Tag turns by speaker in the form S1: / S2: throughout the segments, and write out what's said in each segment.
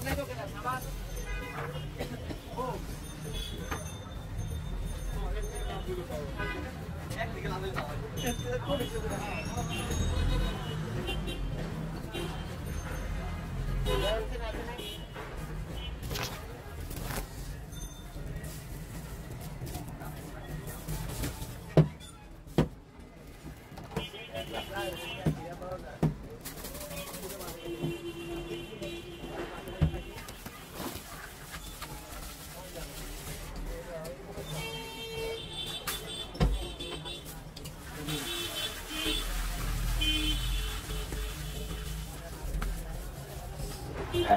S1: करने दो किधर नमाज ओ एक निकला दे तो Thank you. 이제 와.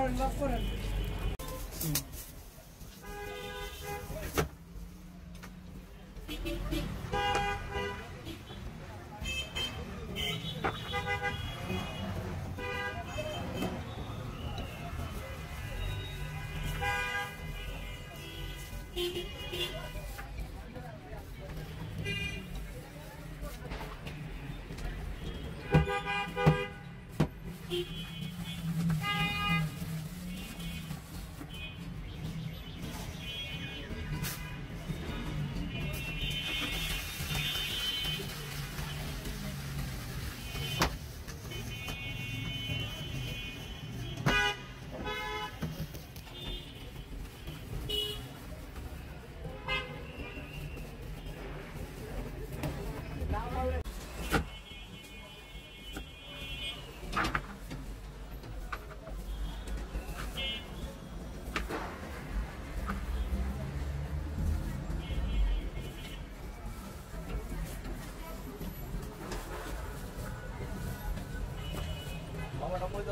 S1: 嗯。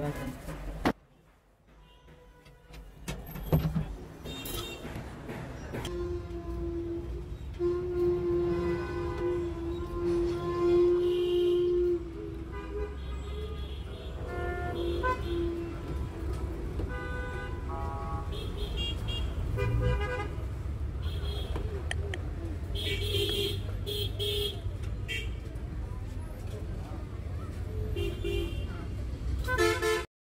S1: 嗯。